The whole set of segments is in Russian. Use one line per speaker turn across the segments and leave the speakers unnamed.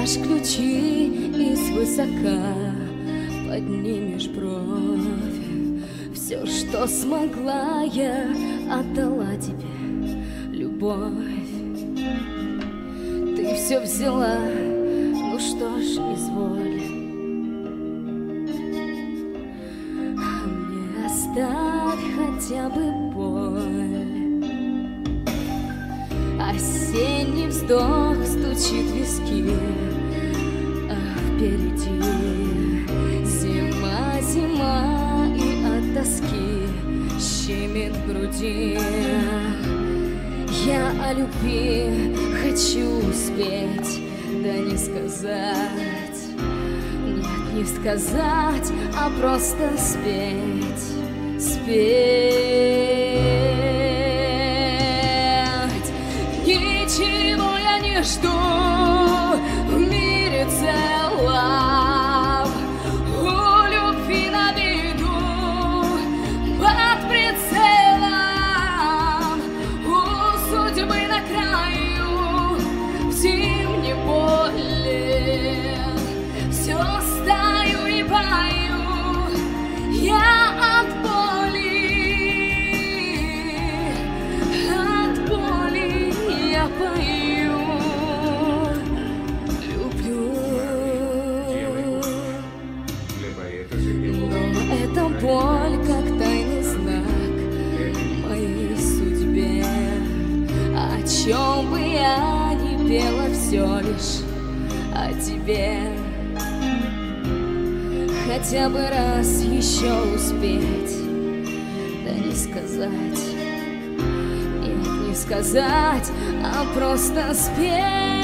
Отдашь ключи и свысока поднимешь бровь. Все, что смогла, я отдала тебе любовь. Ты все взяла, ну что ж, изволь. А мне оставь хотя бы боль Осенний вздох стучит в виски. А впереди зима, зима И от тоски щемит в груди. Я о любви хочу успеть Да не сказать. Нет, не сказать, а просто спеть. Спеть не жду. В мире целом Но эта боль, как тайный знак моей судьбе. О чем бы я ни пела, все лишь о тебе. Хотя бы раз еще успеть, да не сказать, нет, не сказать, а просто спеть.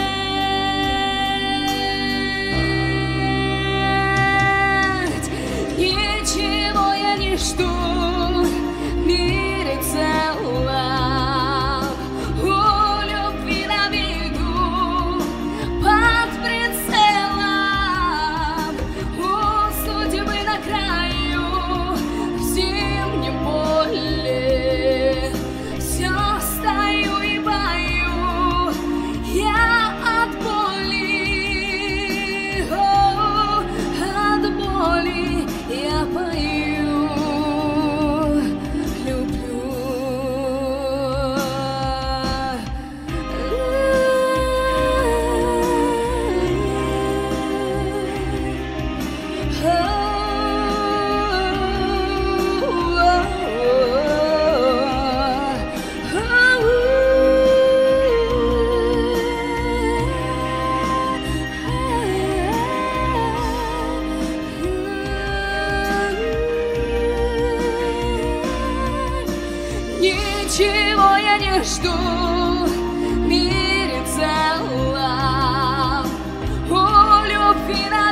Ничего я не жду. В мире целом. У любви на